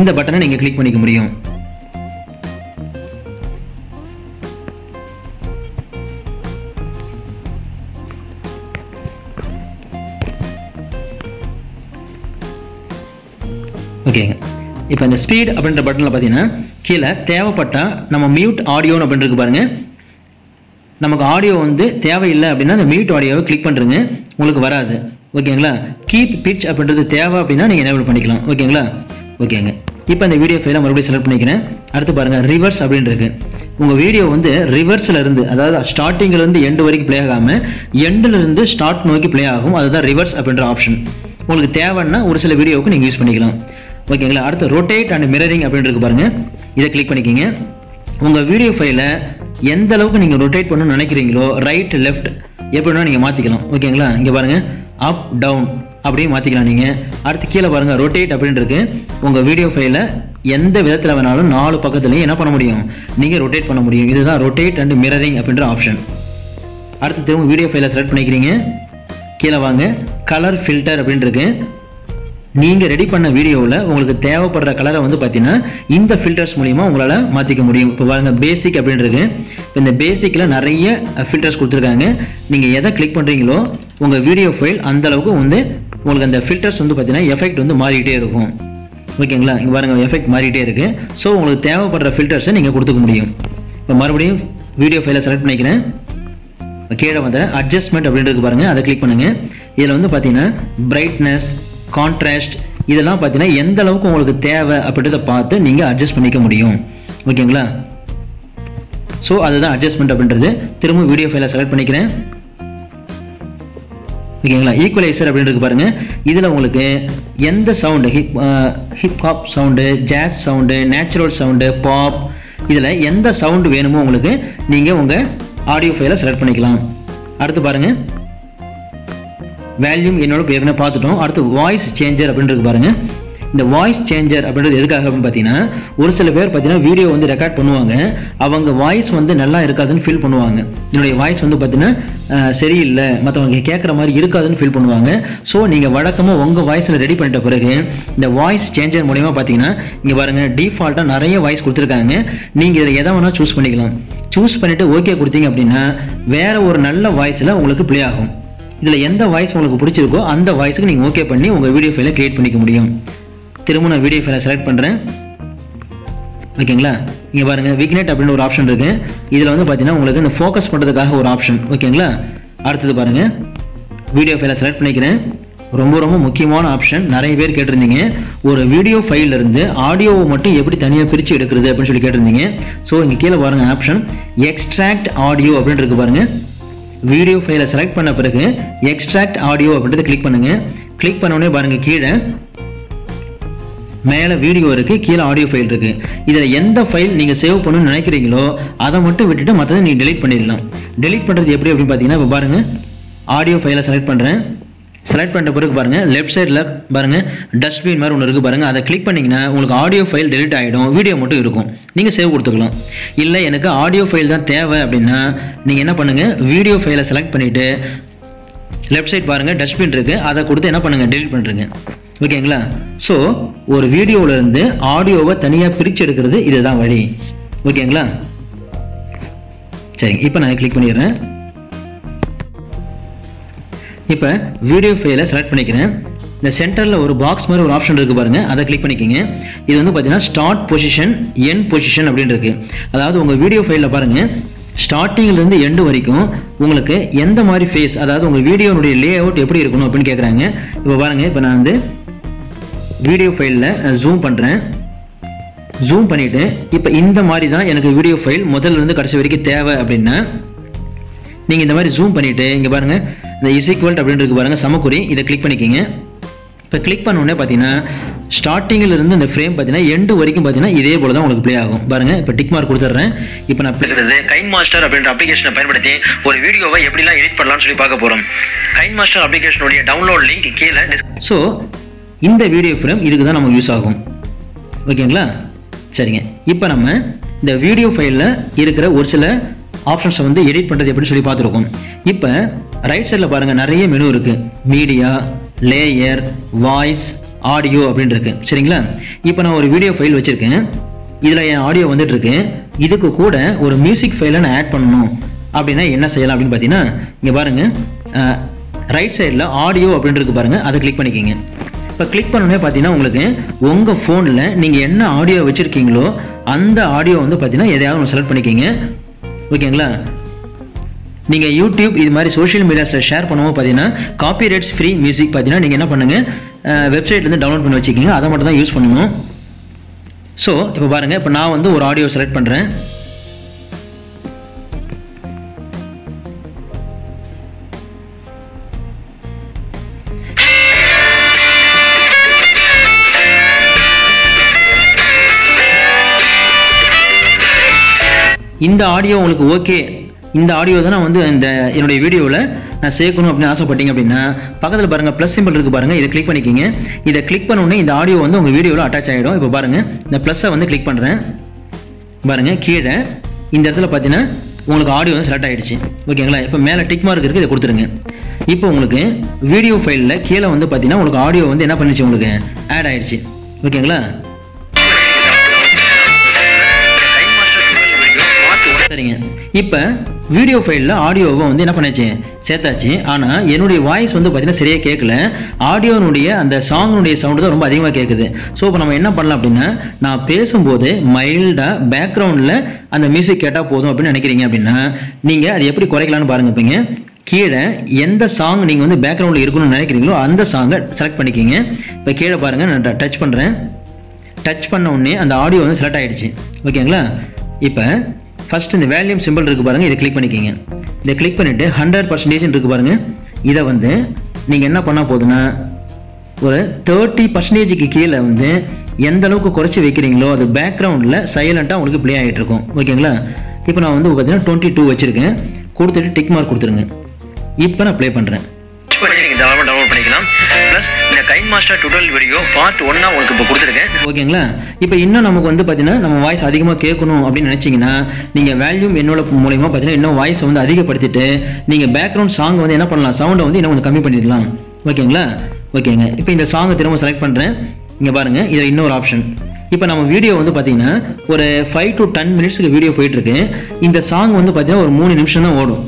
இந்த பட்டனை நீங்கள் கிளிக் பண்ணிக்க முடியும். ஓகேங்க இப்போ இந்த ஸ்பீட் அப்படின்ற பட்டனில் பார்த்தீங்கன்னா கீழே தேவைப்பட்டால் நம்ம மியூட் ஆடியோன்னு அப்படின்னு பாருங்கள் நமக்கு ஆடியோ வந்து தேவையில்லை அப்படின்னா அந்த மியூட் ஆடியோவை கிளிக் பண்ணுறங்க உங்களுக்கு வராது. ஓகேங்களா கீப் பிச் அப்படின்றது தேவை அப்படின்னா நீங்கள் எனேபிள் பண்ணிக்கலாம். ஓகேங்களா ஓகேங்க இப்போ இந்த வீடியோ ஃபைலை மறுபடியும் செலக்ட் பண்ணிக்கிறேன். அடுத்து பாருங்கள் ரிவர்ஸ் அப்படின்றது உங்கள் வீடியோ வந்து ரிவர்ஸில் இருந்து அதாவது ஸ்டார்டிங்கிலேருந்து எண்டு வரைக்கும் ப்ளே ஆகாமல் எண்டில் இருந்து ஸ்டார்ட் நோக்கி ப்ளே ஆகும். அதுதான் ரிவர்ஸ் அப்படின்ற ஆப்ஷன் உங்களுக்கு தேவைன்னா ஒரு சில வீடியோவுக்கு நீங்கள் யூஸ் பண்ணிக்கலாம். ஓகேங்களா? அடுத்து ரொட்டேட் அண்ட் மிரரிங் அப்படின்னு இருக்கு பாருங்க. இதை கிளிக் பண்ணிக்கிங்க. உங்கள் வீடியோ ஃபைலை எந்த அளவுக்கு நீங்கள் ரொட்டேட் பண்ணணும்னு நினைக்கிறீங்களோ ரைட் லெஃப்ட் எப்படின்னா நீங்கள் மாற்றிக்கலாம் ஓகேங்களா? இங்கே பாருங்கள் அப் டவுன் அப்படியே மாற்றிக்கலாம் நீங்கள் அடுத்து கீழே பாருங்கள் ரொட்டேட் அப்படின்றது உங்கள் வீடியோ ஃபைலை எந்த விதத்தில் வேணாலும் நாலு பக்கத்துலையும் என்ன பண்ண முடியும்? நீங்கள் ரொட்டேட் பண்ண முடியும். இதுதான் ரொட்டேட் அண்ட் மிரரிங் அப்படின்ற ஆப்ஷன் அடுத்து திரும்ப வீடியோ ஃபைலை செலக்ட் பண்ணிக்கிறீங்க. கீழே வாங்க. கலர் ஃபில்டர் அப்படின்னு நீங்கள் ரெடி பண்ண வீடியோவில் உங்களுக்கு தேவைப்படுற கலரை வந்து பார்த்தீங்கன்னா இந்த ஃபில்டர்ஸ் மூலிமா உங்களால் மாற்றிக்க முடியும். இப்போ பாருங்க பேசிக் அப்படின்றது. இப்போ இந்த பேசிக்கில் நிறைய ஃபில்டர்ஸ் கொடுத்துருக்காங்க. நீங்கள் எதை கிளிக் பண்ணுறீங்களோ உங்கள் வீடியோ ஃபைல் அந்த அளவுக்கு வந்து உங்களுக்கு அந்த ஃபில்டர்ஸ் வந்து பார்த்தீங்கன்னா எஃபெக்ட் வந்து மாறிக்கிட்டே இருக்கும். ஓகேங்களா? இங்கே பாருங்கள் எஃபெக்ட் மாறிக்கிட்டே இருக்குது ஸோ உங்களுக்கு தேவைப்படுற ஃபில்டர்ஸை நீங்கள் கொடுத்துக்க முடியும். இப்போ மறுபடியும் வீடியோ ஃபைலை செலக்ட் பண்ணிக்கிறேன். கீழே வந்து அட்ஜஸ்ட்மெண்ட் அப்படின்றது பாருங்கள் அதை கிளிக் பண்ணுங்கள் இதில் வந்து பார்த்தீங்கன்னா பிரைட்னஸ் கான்ட்ராஸ்ட் இதெல்லாம் பார்த்தீங்கன்னா எந்த அளவுக்கு உங்களுக்கு தேவை அப்படின்றத பார்த்து நீங்கள் அட்ஜஸ்ட் பண்ணிக்க முடியும். ஓகேங்களா? ஸோ அதுதான் அட்ஜஸ்ட்மெண்ட் அப்படின்றது. திரும்ப வீடியோ ஃபைலை செலக்ட் பண்ணிக்கிறேன். ஓகேங்களா? ஈக்குவலைசர் அப்படின்றது பாருங்கள் இதில் உங்களுக்கு எந்த sound hip hip hop sound jazz sound natural sound pop இதில் எந்த சவுண்டு வேணுமோ உங்களுக்கு நீங்கள் உங்கள் ஆடியோ ஃபைலை செலக்ட் பண்ணிக்கலாம். அடுத்து பாருங்கள் வேல்யூம் என்னோட ஏற்கனவே பார்த்துட்டோம். அடுத்து வாய்ஸ் சேஞ்சர் அப்படின்றது பாருங்கள் இந்த வாய்ஸ் சேஞ்சர் அப்படின்றது எதுக்காக அப்படின்னு பார்த்தீங்கன்னா ஒரு சில பேர் பார்த்தீங்கன்னா வீடியோ வந்து ரெக்கார்ட் பண்ணுவாங்க. அவங்க வாய்ஸ் வந்து நல்லா இருக்காதுன்னு ஃபீல் பண்ணுவாங்க. என்னுடைய வாய்ஸ் வந்து பார்த்தீங்கன்னா சரியில்லை. மற்றவங்க கேட்குற மாதிரி இருக்காதுன்னு ஃபீல் பண்ணுவாங்க. ஸோ நீங்கள் வழக்கமாக உங்கள் வாய்ஸில் ரெடி பண்ணிட்ட பிறகு இந்த வாய்ஸ் சேஞ்சர் மூலயமா பார்த்தீங்கன்னா இங்கே பாருங்கள் டிஃபால்ட்டாக நிறைய வாய்ஸ் கொடுத்துருக்காங்க. நீங்கள் இதில் எதை வேணால் சூஸ் பண்ணிக்கலாம். சூஸ் பண்ணிவிட்டு ஓகே கொடுத்தீங்க அப்படின்னா வேறு ஒரு நல்ல வாய்ஸில் உங்களுக்கு ப்ளே ஆகும். இதில் எந்த வாய்ஸ் உங்களுக்கு பிடிச்சிருக்கோ அந்த வாய்ஸுக்கு நீங்கள் ஓகே பண்ணி உங்கள் வீடியோ ஃபைலை க்ரியேட் பண்ணிக்க முடியும். திரும்ப நான் வீடியோ ஃபைலை செலக்ட் பண்ணுறேன் ஓகேங்களா? இங்கே பாருங்கள் விக்னெட் அப்படின்னு ஒரு ஆப்ஷன் இருக்குது இதில் வந்து பார்த்தீங்கன்னா உங்களுக்கு இந்த ஃபோக்கஸ் பண்ணுறதுக்காக ஒரு ஆப்ஷன் ஓகேங்களா? அடுத்தது பாருங்கள் வீடியோ ஃபைலை செலக்ட் பண்ணிக்கிறேன். ரொம்ப ரொம்ப முக்கியமான ஆப்ஷன் நிறைய பேர் கேட்டிருந்தீங்க. ஒரு வீடியோ இருந்து ஆடியோவை மட்டும் எப்படி தனியாக பிரித்து எடுக்கிறது அப்படின்னு சொல்லி கேட்டிருந்தீங்க. ஸோ இங்கே கீழே பாருங்கள் ஆப்ஷன் எக்ஸ்ட்ராக்ட் ஆடியோ அப்படின்னு இருக்கு பாருங்கள் வீடியோ ஃபைலை செலக்ட் பண்ண பிறகு எக்ஸ்ட்ராக்ட் ஆடியோ அப்படின்றத கிளிக் பண்ணுங்கள் கிளிக் பண்ண உடனே பாருங்கள் கீழே மேலே வீடியோ இருக்குது கீழே ஆடியோ ஃபைல் இருக்குது இதில் எந்த ஃபைல் நீங்கள் சேவ் பண்ணணும்னு நினைக்கிறீங்களோ அதை மட்டும் விட்டுட்டு மற்றதை நீங்கள் டெலிட் பண்ணிடலாம். டெலிட் பண்ணுறது எப்படி அப்படின்னு பார்த்தீங்கன்னா இப்போ பாருங்கள் ஆடியோ ஃபைலை செலக்ட் பண்ணுறேன் செலக்ட் பண்ணிட்ட பிறகு பாருங்கள் லெஃப்ட் சைடில் பாருங்கள் டஸ்ட்பின் மாதிரி ஒன்று இருக்குது பாருங்கள் அதை கிளிக் பண்ணிங்கன்னா உங்களுக்கு ஆடியோ ஃபைல் டெலிட் ஆகிடும் வீடியோ மட்டும் இருக்கும். நீங்கள் சேவ் கொடுத்துக்கலாம். இல்லை எனக்கு ஆடியோ ஃபைல் தான் தேவை அப்படின்னா நீங்கள் என்ன பண்ணுங்கள் வீடியோ ஃபைலை செலக்ட் பண்ணிவிட்டு லெஃப்ட் சைட் பாருங்கள் டஸ்ட்பின் இருக்குது அதை கொடுத்து என்ன பண்ணுங்கள் டெலிட் பண்ணுறீங்க ஓகேங்களா ஸோ ஒரு வீடியோவிலேருந்து ஆடியோவை தனியாக பிரித்து எடுக்கிறது இதுதான் வழி. ஓகேங்களா சரிங்க. இப்போ நான் கிளிக் பண்ணிடுறேன். இப்போ வீடியோ ஃபைலை செலக்ட் பண்ணிக்கிறேன். இந்த சென்டரில் ஒரு பாக்ஸ் மாதிரி ஒரு ஆப்ஷன் இருக்குது பாருங்கள் அதை கிளிக் பண்ணிக்கோங்க. இது வந்து பார்த்தீங்கன்னா ஸ்டார்ட் பொசிஷன் என் பொசிஷன் அப்படின்னு இருக்குது அதாவது உங்கள் வீடியோ ஃபைலில் பாருங்கள் ஸ்டார்டிங்லேருந்து எண்டு வரைக்கும் உங்களுக்கு எந்த மாதிரி ஃபேஸ் அதாவது உங்கள் வீடியோனுடைய லே அவுட் எப்படி இருக்கணும் அப்படின்னு கேட்குறாங்க இப்போ பாருங்கள் இப்போ நான் வந்து வீடியோ ஃபைலில் ஜூம் பண்ணுறேன் ஜூம் பண்ணிவிட்டு இப்போ இந்த மாதிரி தான் எனக்கு வீடியோ ஃபைல் முதல்ல இருந்து கடைசி வரைக்கும் தேவை அப்படின்னா நீங்கள் இந்த மாதிரி ஜூம் பண்ணிவிட்டு இங்கே பாருங்கள் இந்த இஸ் ஈக்குவல் அப்படின்னு இருக்கு பாருங்கள் சமக்குறி. இதை கிளிக் பண்ணிக்கிங்க. இப்போ கிளிக் பண்ண உடனே பார்த்தீங்கன்னா ஸ்டார்டிங்கில் இருந்து இந்த ஃப்ரேம் பார்த்தீங்கன்னா எண்டு வரைக்கும் பார்த்தீங்கன்னா இதே போல தான் உங்களுக்கு ப்ளே ஆகும். பாருங்கள் இப்போ டிக் மார்க் கொடுத்துட்றேன். இப்போ நான்
கைன் மாஸ்டர் அப்படின்ற அப்ளிகேஷனை பயன்படுத்தி ஒரு வீடியோவை எப்படிலாம் எடிட் பண்ணலாம்னு சொல்லி பார்க்க போறோம். கைன் மாஸ்டர் அப்ளிகேஷனுடைய டவுன்லோட் லிங்க் கீழே
ஸோ இந்த வீடியோ ஃப்ரேம் இதுக்கு தான் நமக்கு யூஸ் ஆகும். ஓகேங்களா? சரிங்க. இப்போ நம்ம இந்த வீடியோ ஃபைலில் இருக்கிற ஒரு சில ஆப்ஷன்ஸை வந்து எடிட் பண்ணுறது எப்படி சொல்லி பார்த்துருக்கோம். இப்போ ரைட் சைடில் பாருங்கள் நிறைய மெனு இருக்குது மீடியா லேயர் வாய்ஸ் ஆடியோ அப்படின்னு இருக்கு சரிங்களா? இப்போ நான் ஒரு வீடியோ ஃபைல் வச்சுருக்கேன். இதில் என் ஆடியோ வந்துட்டுருக்கு. இதுக்கு கூட ஒரு மியூசிக் ஃபைலை நான் ஆட் பண்ணணும். அப்படின்னா என்ன செய்யலாம் அப்படின்னு பார்த்தீங்கன்னா இங்கே பாருங்கள் ரைட் சைடில் ஆடியோ அப்படின்ட்டு பாருங்கள் அதை கிளிக் பண்ணிக்கிங்க. இப்போ கிளிக் பண்ணோடனே பார்த்தீங்கன்னா உங்களுக்கு உங்கள் ஃபோனில் நீங்கள் என்ன ஆடியோ வச்சுருக்கீங்களோ அந்த ஆடியோ வந்து பார்த்தீங்கன்னா எதையாவது ஒன்று செலக்ட் பண்ணிக்கிங்க. ஓகேங்களா? நீங்கள் யூடியூப் இது மாதிரி சோஷியல் மீடியாஸில் ஷேர் பண்ணும்போது பார்த்தீங்கன்னா காப்பி ரைட்ஸ் ஃப்ரீ மியூசிக் பார்த்தீங்கன்னா நீங்கள் என்ன பண்ணுங்கள் வெப்சைட்லேருந்து டவுன்லோட் பண்ணி வச்சுக்கிங்க. அதை மட்டும் தான் யூஸ் பண்ணணும். ஸோ இப்போ பாருங்கள் இப்போ நான் வந்து ஒரு ஆடியோ செலக்ட் பண்ணுறேன் இந்த ஆடியோ உங்களுக்கு ஓகே இந்த ஆடியோ தான் நான் வந்து இந்த என்னுடைய வீடியோவில் நான் சேர்க்கணும் அப்படின்னு ஆசைப்பட்டீங்க அப்படின்னா பக்கத்தில் பாருங்கள் ப்ளஸ் சிம்பிள் இருக்குது பாருங்கள் இதை கிளிக் பண்ணிக்கிங்க. இதை கிளிக் பண்ண உடனே இந்த ஆடியோ வந்து உங்கள் வீடியோவில் அட்டாச் ஆகிடும் இப்போ பாருங்கள் இந்த ப்ளஸ்ஸை வந்து கிளிக் பண்ணுறேன் பாருங்கள் கீழே இந்த இடத்துல பார்த்தீங்கன்னா உங்களுக்கு ஆடியோ வந்து செலக்ட் ஆகிடுச்சு ஓகேங்களா இப்போ மேலே டிக் மார்க் இருக்குது இதை கொடுத்துருங்க. இப்போ உங்களுக்கு வீடியோ ஃபைலில் கீழே வந்து பார்த்தீங்கன்னா உங்களுக்கு ஆடியோ வந்து என்ன பண்ணிச்சு உங்களுக்கு? ஆட் ஆகிடுச்சு ஓகேங்களா சரிங்க. இப்போ வீடியோ ஃபைலில் ஆடியோவை வந்து என்ன பண்ணாச்சு? சேர்த்தாச்சு. ஆனால் என்னுடைய வாய்ஸ் வந்து பார்த்தீங்கன்னா சரியாக கேட்கல ஆடியோனுடைய அந்த சாங்கினுடைய சவுண்டு தான் ரொம்ப அதிகமாக கேட்குது ஸோ இப்போ நம்ம என்ன பண்ணலாம் அப்படின்னா நான் பேசும்போது மைல்டாக பேக்ரவுண்டில் அந்த மியூசிக் கேட்டால் போதும் அப்படின்னு நினைக்கிறீங்க அப்படின்னா நீங்கள் அது எப்படி குறைக்கலான்னு பாருங்க இப்போங்க கீழே எந்த சாங் நீங்கள் வந்து பேக்ரவுண்டில் இருக்கணும்னு நினைக்கிறீங்களோ அந்த சாங்கை செலக்ட் பண்ணிக்கிங்க. இப்போ கீழே பாருங்கள் நான் டச் பண்ணுறேன் டச் பண்ண உடனே அந்த ஆடியோ வந்து செலக்ட் ஆகிடுச்சு ஓகேங்களா இப்போ ஃபர்ஸ்ட் இந்த வேல்யூம் சிம்பிள் இருக்குது பாருங்கள் இதை கிளிக் பண்ணிக்கிங்க. இதை கிளிக் பண்ணிவிட்டு ஹண்ட்ரட் பர்சன்டேஜ் இருக்குது பாருங்கள் இதை வந்து நீங்கள் என்ன பண்ணால் போதுன்னா ஒரு தேர்ட்டி பர்சன்டேஜுக்கு கீழே வந்து எந்த அளவுக்கு குறைச்சி வைக்கிறீங்களோ அது பேக்ரவுண்டில் சைலண்ட்டாக உங்களுக்கு ப்ளே ஆகிட்டு இருக்கும். ஓகேங்களா? இப்போ நான் வந்து பார்த்தீங்கன்னா டுவெண்ட்டி டூ வச்சுருக்கேன். கொடுத்துட்டு டிக் மார்க் கொடுத்துருங்க. இப்போ நான் ப்ளே பண்ணுறேன்
நீங்கள் டவுன்லோட் பண்ணிக்கலாம். ப்ளஸ் இந்த மாஸ்டர் டுடல் வீடியோ பார்ட் ஒன்னா உங்களுக்கு இப்போ கொடுத்துருக்கேன்.
ஓகேங்களா? இப்போ இன்னும் நமக்கு வந்து பார்த்தீங்கன்னா நம்ம வாய்ஸ் அதிகமாக கேட்கணும் அப்படின்னு நினச்சிங்கன்னா நீங்கள் வேல்யூம் என்னோட மூலியமாக பார்த்தீங்கன்னா இன்னும் வாய்ஸை வந்து அதிகப்படுத்திட்டு நீங்கள் பேக்ரவுண்ட் சாங் வந்து என்ன பண்ணலாம்? சவுண்டை வந்து இன்னும் கொஞ்சம் கம்மி பண்ணிடலாம். ஓகேங்களா? ஓகேங்க. இப்போ இந்த சாங்கை திரும்ப செலக்ட் பண்ணுறேன் இங்கே பாருங்கள் இதில் இன்னொரு ஆப்ஷன் இப்போ நம்ம வீடியோ வந்து பார்த்தீங்கன்னா ஒரு ஃபைவ் டு டென் மினிட்ஸ்க்கு வீடியோ போயிட்டுருக்கு இந்த சாங் வந்து பார்த்தீங்கன்னா ஒரு மூணு நிமிஷம் தான் ஓடும்.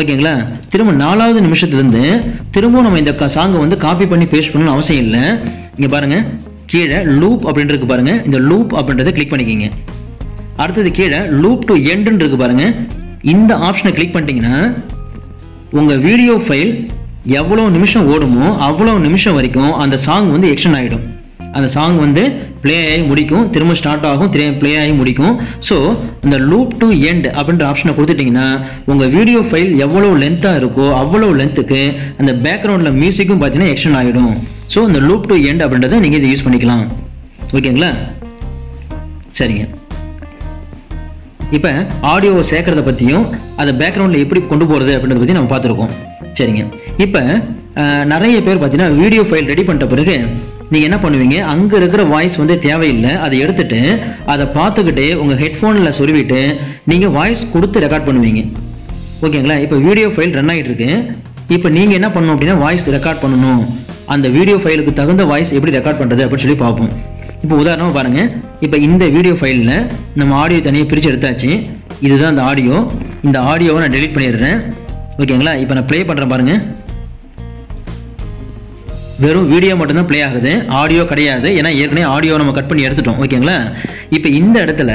ஓகேங்களா? திரும்ப நாலாவது நிமிஷத்துலேருந்து திரும்பவும் நம்ம இந்த சாங்கை வந்து காப்பி பண்ணி பேஸ்ட் பண்ணணும்னு அவசியம் இல்லை. இங்கே பாருங்கள் கீழே லூப் அப்படின்றது பாருங்கள் இந்த லூப் அப்படின்றத கிளிக் பண்ணிக்கிங்க. அடுத்தது கீழே லூப் டு எண்டுன்னு இருக்கு பாருங்க. இந்த ஆப்ஷனை கிளிக் பண்ணிட்டீங்கன்னா உங்கள் வீடியோ ஃபைல் எவ்வளோ நிமிஷம் ஓடுமோ அவ்வளோ நிமிஷம் வரைக்கும் அந்த சாங் வந்து எக்ஸ்டன் ஆகிடும் அந்த சாங் வந்து ப்ளே ஆகி முடிக்கும். திரும்ப ஸ்டார்ட் ஆகும். திரும்ப ப்ளே ஆகி முடிக்கும். ஸோ இந்த லூப் டு எண்ட் அப்படின்ற ஆப்ஷனை கொடுத்துட்டிங்கன்னா உங்கள் வீடியோ ஃபைல் எவ்வளோ லென்த்தாக இருக்கோ அவ்வளோ லென்த்துக்கு அந்த பேக்ரவுண்டில் மியூசிக்கும் பார்த்தீங்கன்னா எக்ஸ்டன் ஆகிடும் ஸோ இந்த லூப் டு எண்ட் அப்படின்றத நீங்கள் இதை யூஸ் பண்ணிக்கலாம். ஓகேங்களா சரிங்க. இப்போ ஆடியோ சேர்க்கறத பற்றியும் அதை பேக்ரவுண்டில் எப்படி கொண்டு போகிறது அப்படின்றத பற்றி நம்ம பார்த்துருக்கோம். சரிங்க. இப்போ நிறைய பேர் பார்த்தீங்கன்னா வீடியோ ஃபைல் ரெடி பண்ணிட்ட பிறகு நீங்கள் என்ன பண்ணுவீங்க? அங்கே இருக்கிற வாய்ஸ் வந்து தேவையில்லை. அதை எடுத்துட்டு அதை பார்த்துக்கிட்டு உங்கள் ஹெட்ஃபோனில் சொருவிட்டு நீங்கள் வாய்ஸ் கொடுத்து ரெக்கார்ட் பண்ணுவீங்க. ஓகேங்களா இப்போ வீடியோ ஃபைல் ரன் ஆகிட்டு இருக்கு. இப்போ நீங்கள் என்ன பண்ணணும் அப்படின்னா வாய்ஸ் ரெக்கார்ட் பண்ணணும். அந்த வீடியோ ஃபைலுக்கு தகுந்த வாய்ஸ் எப்படி ரெக்கார்ட் பண்ணுறது அப்படின்னு சொல்லி பார்ப்போம். இப்போ உதாரணமாக பாருங்கள் இப்போ இந்த வீடியோ ஃபைலில் நம்ம ஆடியோ தனியாக பிரித்து எடுத்தாச்சு. இதுதான் அந்த ஆடியோ இந்த ஆடியோவை நான் டெலிட் பண்ணிடுறேன். ஓகேங்களா இப்போ நான் ப்ளே பண்ணுறேன் பாருங்கள் வெறும் வீடியோ மட்டும்தான் ப்ளே ஆகுது. ஆடியோ கிடையாது. ஏன்னா ஏற்கனவே ஆடியோ நம்ம கட் பண்ணி எடுத்துட்டோம். ஓகேங்களா இப்போ இந்த இடத்துல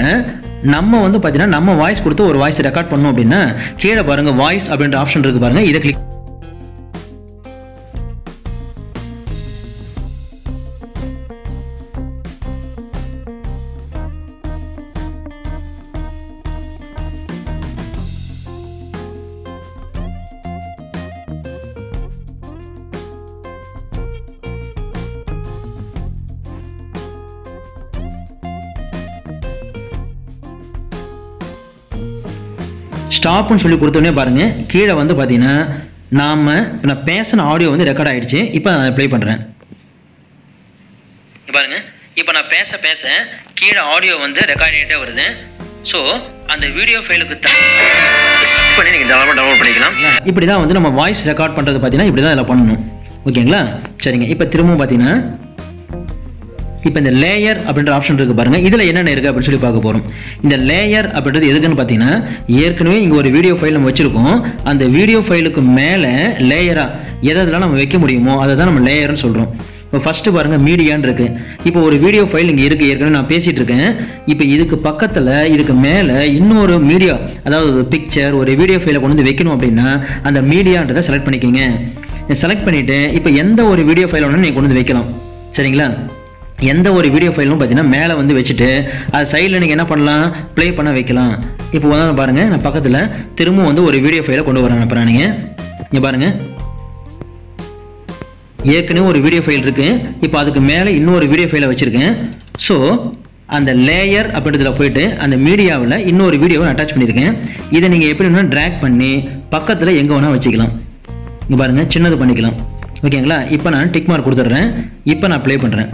நம்ம வந்து பார்த்தீங்கன்னா நம்ம வாய்ஸ் கொடுத்து ஒரு வாய்ஸ் ரெக்கார்ட் பண்ணோம் அப்படின்னா கீழே பாருங்கள் வாய்ஸ் அப்படின்ற ஆப்ஷன் இருக்குது பாருங்கள் இதை கிளிக் ஸ்டாப்னு சொல்லி கொடுத்தோடனே பாருங்கள் கீழே வந்து பார்த்தீங்கன்னா நாம் நான் பேசின ஆடியோ வந்து ரெக்கார்ட் ஆயிடுச்சு. இப்போ நான் ப்ளே பண்ணுறேன் பாருங்க. இப்போ நான் பேச பேச கீழே ஆடியோ வந்து ரெக்கார்ட் ஆகிட்டே வருது. ஸோ அந்த வீடியோ ஃபைலுக்கு
பண்ணி நீங்கள் டவுன்லோட் பண்ணிக்கலாம்.
இப்படி தான் வந்து நம்ம வாய்ஸ் ரெக்கார்ட் பண்ணுறது பார்த்தீங்கன்னா இப்படி தான் இதில் பண்ணணும். ஓகேங்களா? சரிங்க. இப்போ திரும்பவும் பார்த்தீங்கன்னா இப்போ இந்த லேயர் அப்படின்ற ஆப்ஷன் இருக்குது பாருங்கள் இதில் என்னென்ன இருக்குது அப்படின்னு சொல்லி பார்க்க போகிறோம் இந்த லேயர் அப்படின்றது எதுக்குன்னு பார்த்தீங்கன்னா ஏற்கனவே இங்கே ஒரு வீடியோ ஃபைல் நம்ம வச்சுருக்கோம். அந்த வீடியோ ஃபைலுக்கு மேலே லேயராக எதெல்லாம் நம்ம வைக்க முடியுமோ அதை தான் நம்ம லேயர்னு சொல்கிறோம் இப்போ ஃபஸ்ட்டு பாருங்கள் மீடியான்னு இருக்குது இப்போ ஒரு வீடியோ ஃபைல் இங்கே இருக்குது ஏற்கனவே நான் பேசிகிட்டு இருக்கேன். இப்போ இதுக்கு பக்கத்தில் இதுக்கு மேலே இன்னொரு மீடியா அதாவது ஒரு பிக்சர் ஒரு வீடியோ ஃபைலை கொண்டு வந்து வைக்கணும் அப்படின்னா அந்த மீடியான்றதை செலக்ட் பண்ணிக்கோங்க. செலக்ட் பண்ணிவிட்டு இப்போ எந்த ஒரு வீடியோ ஃபைல் வேணாலும் நீங்கள் கொண்டு வந்து வைக்கலாம். சரிங்களா? எந்த ஒரு வீடியோ ஃபைலும் பார்த்தீங்கன்னா மேலே வந்து வச்சுட்டு அது சைடில் நீங்கள் என்ன பண்ணலாம்? ப்ளே பண்ண வைக்கலாம். இப்போ உதாரணம் பாருங்கள் நான் பக்கத்தில் திரும்பவும் வந்து ஒரு வீடியோ ஃபைலை கொண்டு வரேன். அப்புறம் நீங்கள் இங்கே பாருங்கள் ஏற்கனவே ஒரு வீடியோ ஃபைல் இருக்குது இப்போ அதுக்கு மேலே இன்னொரு வீடியோ ஃபைலை வச்சுருக்கேன். ஸோ அந்த லேயர் அப்படின்றதுல போயிட்டு அந்த மீடியாவில் இன்னொரு வீடியோவை அட்டாச் பண்ணியிருக்கேன். இதை நீங்கள் எப்படி வேணால் ட்ராக் பண்ணி பக்கத்தில் எங்கே வேணால் வச்சுக்கலாம். இங்கே பாருங்கள் சின்னது பண்ணிக்கலாம். ஓகேங்களா? இப்போ நான் டிக் மார்க் கொடுத்துட்றேன். இப்போ நான் ப்ளே பண்ணுறேன்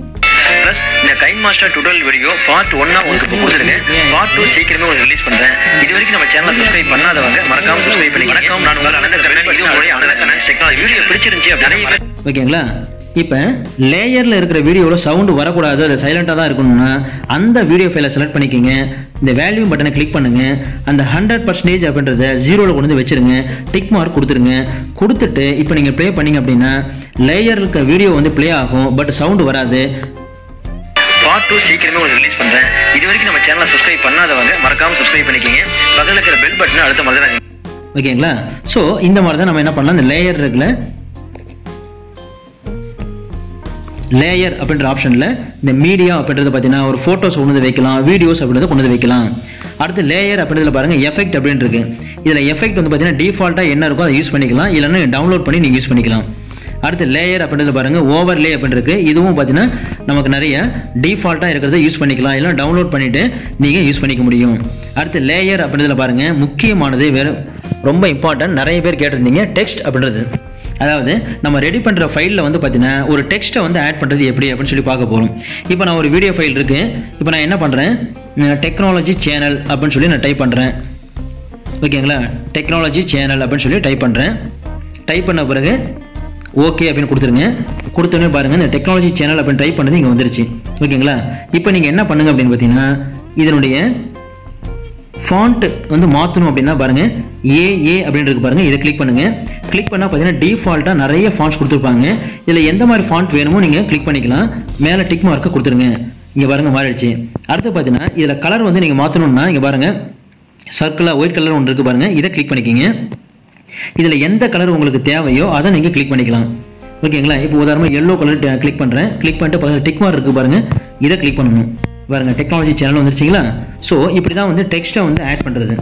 இந்த கைன் மாஸ்டர் டுட்டோரியல் வீடியோ பார்ட் ஒன்னா உங்களுக்கு இப்போ கொடுத்துருக்கேன் பார்ட் டூ சீக்கிரமே உங்களுக்கு ரிலீஸ் பண்றேன். இது வரைக்கும் நம்ம சேனலை சப்ஸ்கிரைப் பண்ணாதவங்க மறக்காம சப்ஸ்கிரைப் பண்ணி வணக்கம் நான் உங்கள் அனந்த டெக்னாலஜி வீடியோ பிடிச்சிருந்துச்சு அப்படி நிறைய பேர்
ஓகேங்களா? இப்போ லேயரில் இருக்கிற வீடியோவில் சவுண்டு வரக்கூடாது அது சைலண்ட்டாக தான் இருக்கணும்னா அந்த வீடியோ ஃபைலை செலக்ட் பண்ணிக்கோங்க. இந்த வேல்யூ பட்டனை கிளிக் பண்ணுங்க. அந்த ஹண்ட்ரட் பர்சன்டேஜ் அப்படின்றத ஜீரோவில் கொண்டு வந்து வச்சிருங்க. டிக் மார்க் கொடுத்துருங்க. கொடுத்துட்டு இப்போ நீங்கள் ப்ளே பண்ணீங்க அப்படின்னா லேயர் இருக்க வீடியோ வந்து ப்ளே ஆகும் பட் சவுண்டு வராது.
பார்ட் டூ சீக்கிரமே உங்களுக்கு ரிலீஸ் பண்றேன். இது வரைக்கும் நம்ம சேனலை சப்ஸ்கிரைப் பண்ணாதவங்க மறக்காம சப்ஸ்கிரைப் பண்ணிக்கங்க. பக்கத்தில் இருக்கிற பெல் பட்டனை அழுத்த மாதிரி
ஓகேங்களா? ஸோ இந்த மாதிரி தான் நம்ம என்ன பண்ணலாம்? இந்த லேயர் இருக்குல்ல? லேயர் அப்படின்ற ஆப்ஷனில் இந்த மீடியா அப்படின்றது பார்த்தீங்கன்னா ஒரு ஃபோட்டோஸ் கொண்டு வந்து வைக்கலாம் வீடியோஸ் அப்படின்றத கொண்டு வந்து வைக்கலாம். அடுத்து லேயர் அப்படின்றதுல பாருங்கள் எஃபெக்ட் அப்படின்னு இருக்கு. இதில் எஃபெக்ட் வந்து பார்த்தீங்கன்னா டிஃபால்ட்டாக என்ன இருக்கோ அதை யூஸ் பண்ணிக்கலாம். இல்லைன்னா டவுன்லோட் பண்ணி நீங்கள் யூஸ் பண்ணிக்கலாம். அடுத்து லேயர் அப்படின்றது பாருங்கள் ஓவர் லே அப்படின்றது. இதுவும் பார்த்தீங்கன்னா நமக்கு நிறைய டிஃபால்ட்டாக இருக்கிறத யூஸ் பண்ணிக்கலாம். இல்லை டவுன்லோட் பண்ணிவிட்டு நீங்கள் யூஸ் பண்ணிக்க முடியும். அடுத்து லேயர் அப்படின்றதுல பாருங்கள் முக்கியமானது வேறு ரொம்ப இம்பார்ட்டன்ட் நிறைய பேர் கேட்டிருந்தீங்க டெக்ஸ்ட் அப்படின்றது. அதாவது நம்ம ரெடி பண்ணுற ஃபைலில் வந்து பார்த்தீங்கன்னா ஒரு டெக்ஸ்ட்டை வந்து ஆட் பண்ணுறது எப்படி அப்படின்னு சொல்லி பார்க்க போகிறோம் இப்போ நான் ஒரு வீடியோ ஃபைல் இருக்குது இப்போ நான் என்ன பண்ணுறேன் டெக்னாலஜி சேனல் அப்படின்னு சொல்லி நான் டைப் பண்ணுறேன் ஓகேங்களா? டெக்னாலஜி சேனல் அப்படின்னு சொல்லி டைப் பண்ணுறேன் டைப் பண்ண பிறகு ஓகே அப்படின்னு கொடுத்துருங்க. கொடுத்தோன்னே பாருங்கள் இந்த டெக்னாலஜி சேனல் அப்படின்னு டைப் பண்ணது இங்கே வந்துருச்சு. ஓகேங்களா? இப்போ நீங்கள் என்ன பண்ணுங்க அப்படின்னு பார்த்தீங்கன்னா இதனுடைய ஃபாண்ட் வந்து மாற்றணும் அப்படின்னா பாருங்கள் ஏ ஏ அப்படின்னு பாருங்க இதை கிளிக் பண்ணுங்க. கிளிக் பண்ணால் பார்த்தீங்கன்னா டிஃபால்ட்டாக நிறைய ஃபாண்ட்ஸ் கொடுத்துருப்பாங்க. இதில் எந்த மாதிரி ஃபாண்ட் வேணுமோ நீங்கள் கிளிக் பண்ணிக்கலாம். மேலே டிக் மார்க்கை கொடுத்துருங்க. இங்கே பாருங்கள் மாறிடுச்சு. அடுத்து பார்த்தீங்கன்னா இதில் கலர் வந்து நீங்கள் மாற்றணுன்னா இங்கே பாருங்கள் சர்க்கிளாக ஒயிட் கலர் ஒன்று இருக்குது பாருங்கள் இதை கிளிக் பண்ணிக்கிங்க. இதில் எந்த கலர் உங்களுக்கு தேவையோ அதை நீங்கள் கிளிக் பண்ணிக்கலாம். ஓகேங்களா இப்போ உதாரணமாக எல்லோ கலர் கிளிக் பண்ணுறேன் கிளிக் பண்ணிட்டு பக்கத்தில் டிக் மார்க் இருக்குது பாருங்கள் இதை கிளிக் பண்ணணும். பாருங்கள் டெக்னாலஜி சேனல் வந்துருச்சிங்களா? ஸோ இப்படி தான் வந்து டெக்ஸ்ட்டை வந்து ஆட் பண்ணுறது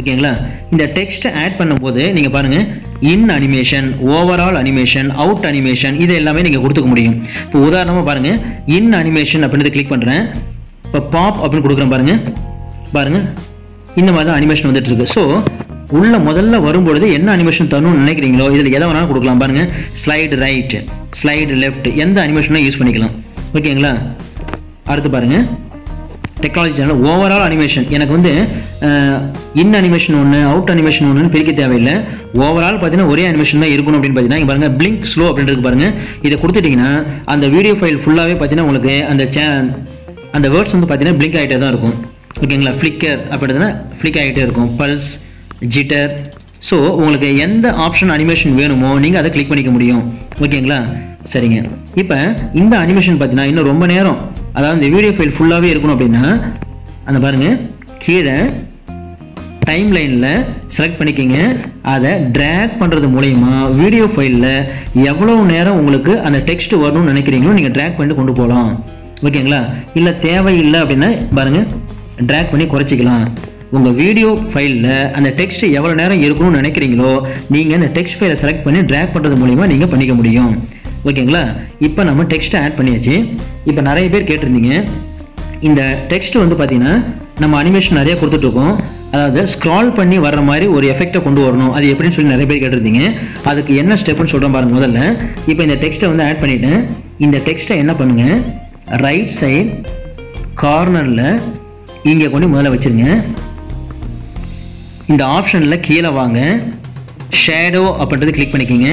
ஓகேங்களா இந்த டெக்ஸ்ட்டை ஆட் பண்ணும்போது நீங்கள் பாருங்கள் in animation overall animation out animation இது எல்லாமே நீங்கள் கொடுத்துக்க முடியும். இப்போ உதாரணமாக பாருங்கள் இன் அனிமேஷன் அப்படின்றத கிளிக் பண்ணுறேன் இப்போ பாப் அப்படின்னு கொடுக்குறேன் பாருங்கள் பாருங்கள் இந்த மாதிரி தான் அனிமேஷன் வந்துட்டு இருக்கு. ஸோ உள்ள முதல்ல வரும்பொழுது என்ன அனிமேஷன் தரணும்னு நினைக்கிறீங்களோ இதில் எதை வேணாலும் கொடுக்கலாம். பாருங்க. ஸ்லைடு ரைட் ஸ்லைடு லெஃப்ட் எந்த அனிமேஷனும் யூஸ் பண்ணிக்கலாம். ஓகேங்களா அடுத்து பாருங்க. டெக்னாலஜி சேனல் ஓவரால் அனிமேஷன் எனக்கு வந்து இன் அனிமேஷன் ஒன்று அவுட் அனிமேஷன் ஒன்றுன்னு பிரிக்க தேவையில்லை. ஓவரால் பார்த்தீங்கன்னா ஒரே அனிமேஷன் தான் இருக்கணும் அப்படின்னு பார்த்தீங்கன்னா இங்கே பாருங்கள் பிளிங்க் ஸ்லோ அப்படின்றது பாருங்கள் இதை கொடுத்துட்டிங்கன்னா அந்த வீடியோ ஃபைல் ஃபுல்லாகவே பார்த்தீங்கன்னா உங்களுக்கு அந்த சே அந்த வேர்ட்ஸ் வந்து பார்த்தீங்கன்னா பிளிங்க் ஆகிட்டே தான் இருக்கும். ஓகேங்களா ஃப்ளிக்கர் அப்படின்னா ஃப்ளிக் ஆகிட்டே இருக்கும். பல்ஸ் ஜிட்டர் ஸோ உங்களுக்கு எந்த ஆப்ஷன் அனிமேஷன் வேணுமோ நீங்கள் அதை கிளிக் பண்ணிக்க முடியும். ஓகேங்களா சரிங்க. இப்போ இந்த அனிமேஷன் பார்த்தீங்கன்னா இன்னும் ரொம்ப நேரம். அதாவது இந்த வீடியோ ஃபைல் ஃபுல்லாகவே இருக்கணும் அப்படின்னா அந்த பாருங்கள் கீழே டைம் லைனில் செலக்ட் பண்ணிக்கிங்க. அதை ட்ராக் பண்ணுறது மூலயமா வீடியோ ஃபைலில் எவ்வளோ நேரம் உங்களுக்கு அந்த டெக்ஸ்ட் வரணும்னு நினைக்கிறீங்களோ நீங்கள் ட்ராக் பண்ணிட்டு கொண்டு போகலாம். ஓகேங்களா இல்லை தேவையில்லை அப்படின்னா பாருங்கள் ட்ராக் பண்ணி குறைச்சிக்கலாம். உங்கள் வீடியோ ஃபைலில் அந்த டெக்ஸ்ட் எவ்வளோ நேரம் இருக்கணும்னு நினைக்கிறீங்களோ நீங்கள் அந்த டெக்ஸ்ட் ஃபைலை செலக்ட் பண்ணி ட்ராக் பண்ணுறது மூலிமா நீங்கள் பண்ணிக்க முடியும். ஓகேங்களா? இப்போ நம்ம டெக்ஸ்ட்டை ஆட் பண்ணியாச்சு. இப்போ நிறைய பேர் கேட்டிருந்தீங்க. இந்த டெக்ஸ்ட் வந்து பார்த்தீங்கன்னா நம்ம அனிமேஷன் நிறைய கொடுத்துட்ருக்கோம். அதாவது ஸ்க்ரால் பண்ணி வர்ற மாதிரி ஒரு எஃபெக்டை கொண்டு வரணும். அது எப்படின்னு சொல்லி நிறைய பேர் கேட்டிருந்தீங்க. அதுக்கு என்ன ஸ்டெப்னு சொல்கிறேன் பாருங்க முதல்ல. இப்போ இந்த டெக்ஸ்ட்டை வந்து ஆட் பண்ணிவிட்டேன் இந்த டெக்ஸ்ட்டை என்ன பண்ணுங்கள் ரைட் சைட் கார்னரில் இங்கே கொண்டு முதல்ல வச்சுருங்க. இந்த ஆப்ஷனில் கீழே வாங்க. ஷேடோ அப்படின்றது கிளிக் பண்ணிக்கிங்க.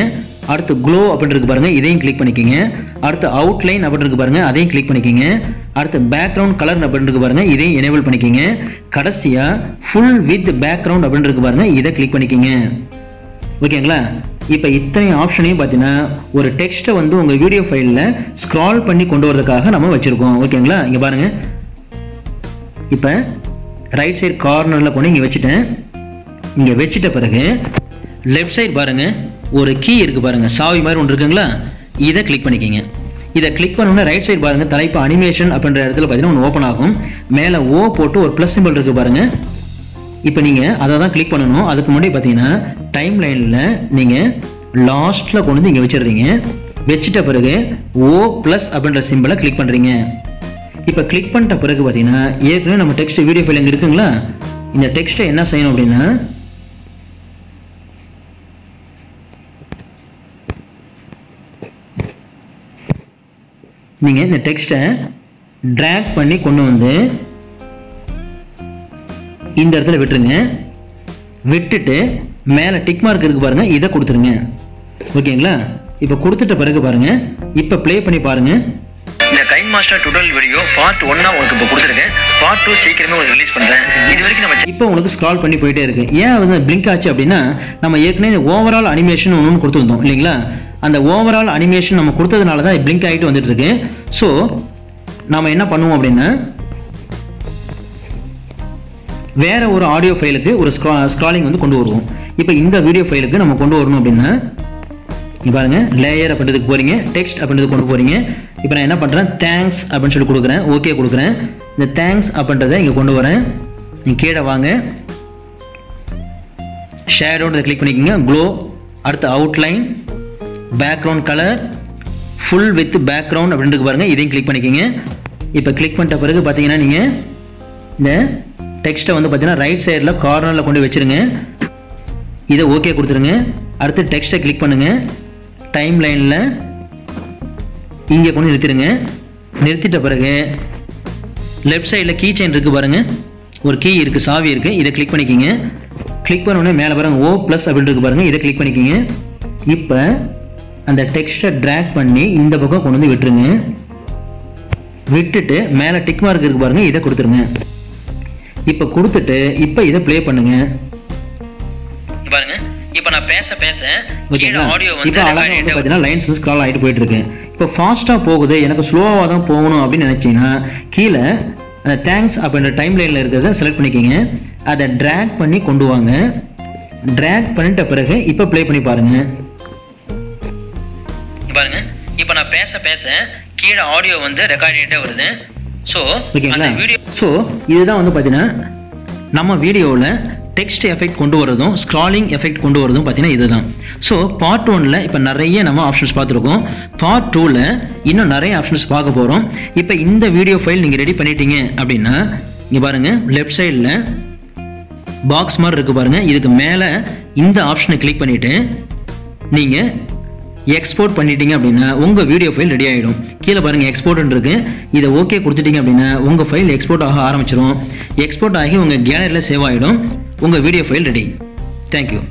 அடுத்து க்ளோ அப்படின்றது பாருங்கள் இதையும் கிளிக் பண்ணிக்கிங்க. அடுத்து அவுட்லைன் அப்படின்றது பாருங்கள் அதையும் கிளிக் பண்ணிக்கிங்க. அடுத்து பேக்ரவுண்ட் கலர் அப்படின்றது பாருங்கள் இதையும் எனேபிள் பண்ணிக்கிங்க. கடைசியாக ஃபுல் வித் பேக்ரவுண்ட் அப்படின்றது பாருங்கள் இதை கிளிக் பண்ணிக்கிங்க. ஓகேங்களா இப்போ இத்தனை ஆப்ஷனையும் பார்த்தீங்கன்னா ஒரு டெக்ஸ்ட்டை வந்து உங்கள் வீடியோ ஃபைலில் ஸ்க்ரால் பண்ணி கொண்டு வரதுக்காக நம்ம வச்சுருக்கோம். ஓகேங்களா இங்கே பாருங்கள் இப்போ ரைட் சைடு கார்னரில் கொண்டு இங்கே வச்சுட்டேன். இங்கே வச்சிட்ட பிறகு லெஃப்ட் சைடு பாருங்கள் ஒரு கீ இருக்குது பாருங்கள் சாவி மாதிரி ஒன்று இருக்குங்களா? இதை கிளிக் பண்ணிக்கிங்க. இதை கிளிக் பண்ணோன்னா ரைட் சைடு பாருங்கள் தலைப்பு அனிமேஷன் அப்படின்ற இடத்துல பார்த்தீங்கன்னா ஒன்று ஓப்பன் ஆகும். மேலே ஓ போட்டு ஒரு ப்ளஸ் சிம்பிள் இருக்குது பாருங்கள் இப்போ நீங்கள் அதை தான் கிளிக் பண்ணணும். அதுக்கு முன்னாடி பார்த்தீங்கன்னா டைம் லைனில் நீங்கள் லாஸ்ட்டில் கொண்டு வந்து இங்கே வச்சிடுறீங்க. வச்சிட்ட பிறகு ஓ ப்ளஸ் அப்படின்ற சிம்பிளை கிளிக் பண்ணுறீங்க இப்போ கிளிக் பண்ணிட்ட பிறகு பார்த்தீங்கன்னா ஏற்கனவே நம்ம டெக்ஸ்ட் வீடியோ ஃபைல் இங்கே இருக்குங்களா? இந்த டெக்ஸ்ட்டை என்ன செய்யணும் அப்படின்னா நீங்கள் இந்த டெக்ஸ்ட்டை ட்ராக் பண்ணி கொண்டு வந்து இந்த இடத்துல விட்டுருங்க. விட்டுட்டு மேலே டிக் மார்க் இருக்கு பாருங்க இதை கொடுத்துருங்க. ஓகேங்களா? இப்போ கொடுத்துட்ட பிறகு பாருங்க இப்போ ப்ளே பண்ணி பாருங்க.
இந்த கைன் மாஸ்டர் டுடோரியல் வீடியோ பார்ட் ஒன்னா உங்களுக்கு இப்போ கொடுத்துருக்கேன். பார்ட் டூ சீக்கிரமே உங்களுக்கு ரிலீஸ் பண்றேன். இது வரைக்கும் நம்ம
இப்போ உங்களுக்கு ஸ்க்ரால் பண்ணி போயிட்டே இருக்கு. ஏன் வந்து பிளிங்க் ஆச்சு அப்படின்னா நம்ம ஏற்கனவே இந்த ஓவரால் அனிமேஷன் ஒன்று கொடுத்துருந்தோம் இல்லைங்களா? அந்த ஓவரால் அனிமேஷன் நம்ம கொடுத்ததுனால தான் பிளிங்க் ஆகிட்டு வந்துட்டுருக்கு. ஸோ நம்ம என்ன பண்ணுவோம் அப்படின்னா வேறு ஒரு ஆடியோ ஃபைலுக்கு ஒரு ஸ்க்ரா ஸ்க்ராலிங் வந்து கொண்டு வருவோம். இப்போ இந்த வீடியோ ஃபைலுக்கு நம்ம கொண்டு வரணும் அப்படின்னா இங்க பாருங்க லேயர் அப்படின்றதுக்கு போகிறீங்க டெக்ஸ்ட் அப்படின்றதுக்கு கொண்டு போகிறீங்க இப்போ நான் என்ன பண்ணுறேன் தேங்க்ஸ் அப்படின்னு சொல்லி கொடுக்குறேன் ஓகே கொடுக்குறேன். இந்த தேங்க்ஸ் அப்படின்றத இங்கே கொண்டு வரேன். நீங்கள் கீழே வாங்க. ஷேடோன்றதை கிளிக் பண்ணிக்கோங்க க்ளோ அடுத்து outline background colour full with background அப்படின்ட்டு பாருங்கள் இதையும் கிளிக் பண்ணிக்கோங்க. இப்போ கிளிக் பண்ணிட்ட பிறகு பார்த்தீங்கன்னா நீங்கள் இந்த டெக்ஸ்ட்டை வந்து பார்த்தீங்கன்னா ரைட் சைடில் கார்னரில் கொண்டு வச்சுருங்க. இதை ஓகே கொடுத்துருங்க. அடுத்து டெக்ஸ்ட்டை கிளிக் பண்ணுங்கள் டைம் லைனில் இங்கே கொண்டு நிறுத்திடுங்க நிறுத்திட்ட பிறகு லெஃப்ட் சைடில் கீ செயின் இருக்குது பாருங்கள் ஒரு கீ இருக்குது சாவி இருக்குது இதை கிளிக் பண்ணிக்கிங்க. கிளிக் பண்ண உடனே மேலே பாருங்க ஓ ப்ளஸ் அப்படின்ட்டு பாருங்கள் இதை கிளிக் பண்ணிக்கிங்க. இப்போ அந்த டெக்ஸ்ட்டை ட்ராக் பண்ணி இந்த பக்கம் கொண்டு வந்து விட்டுருங்க. விட்டுட்டு மேலே டிக் மார்க் இருக்கு பாருங்கள் இதை கொடுத்துருங்க. இப்போ கொடுத்துட்டு இப்போ இதை ப்ளே பண்ணுங்க.
பாருங்க இப்போ நான் பேச பேச
ஓகேங்களா?
ஆடியோ வந்து
பார்த்தீங்கன்னா லைன்ஸ் வந்து ஸ்க்ரால் ஆகிட்டு போயிட்டு இருக்கு. இப்போ ஃபாஸ்ட்டாக போகுது எனக்கு ஸ்லோவாக தான் போகணும் அப்படின்னு நினச்சிங்கன்னா கீழே அந்த தேங்க்ஸ் அப்படின்ற டைம் லைனில் இருக்கிறத செலக்ட் பண்ணிக்கிங்க. அதை ட்ராக் பண்ணி கொண்டு வாங்க. ட்ராக் பண்ணிட்ட பிறகு இப்போ ப்ளே பண்ணி பாருங்க.
பாருங்க. இப்போ நான் பேச பேச கீழே ஆடியோ வந்து ரெக்கார்ட் ஆகிட்டே வருது. ஸோ அந்த வீடியோ
ஸோ இதுதான் வந்து பார்த்தீங்கன்னா நம்ம வீடியோவில் டெக்ஸ்ட் எஃபெக்ட் கொண்டு வரதும் ஸ்க்ராலிங் எஃபெக்ட் கொண்டு வரதும் பார்த்தீங்கன்னா இதுதான். ஸோ பார்ட் ஒனில் இப்போ நிறைய நம்ம ஆப்ஷன்ஸ் பார்த்துருக்கோம். பார்ட் டூவில் இன்னும் நிறைய ஆப்ஷன்ஸ் பார்க்க போகிறோம் இப்போ இந்த வீடியோ ஃபைல் நீங்கள் ரெடி பண்ணிட்டீங்க அப்படின்னா இங்கே பாருங்கள் லெஃப்ட் சைடில் பாக்ஸ் மாதிரி இருக்குது பாருங்கள் இதுக்கு மேலே இந்த ஆப்ஷனை கிளிக் பண்ணிவிட்டு நீங்கள் எக்ஸ்போர்ட் பண்ணிட்டீங்க அப்படின்னா உங்கள் வீடியோ ஃபைல் ரெடி ஆகிடும் கீழே பாருங்கள் எக்ஸ்போர்ட்னு இருக்கு. இதை ஓகே கொடுத்துட்டீங்க அப்படின்னா உங்கள் ஃபைல் எக்ஸ்போர்ட் ஆக ஆரம்பிச்சிடும் எக்ஸ்போர்ட் ஆகி உங்கள் கேலரியில் சேவ் ஆகிடும் உங்கள் வீடியோ ஃபைல் ரெடி தேங்க்யூ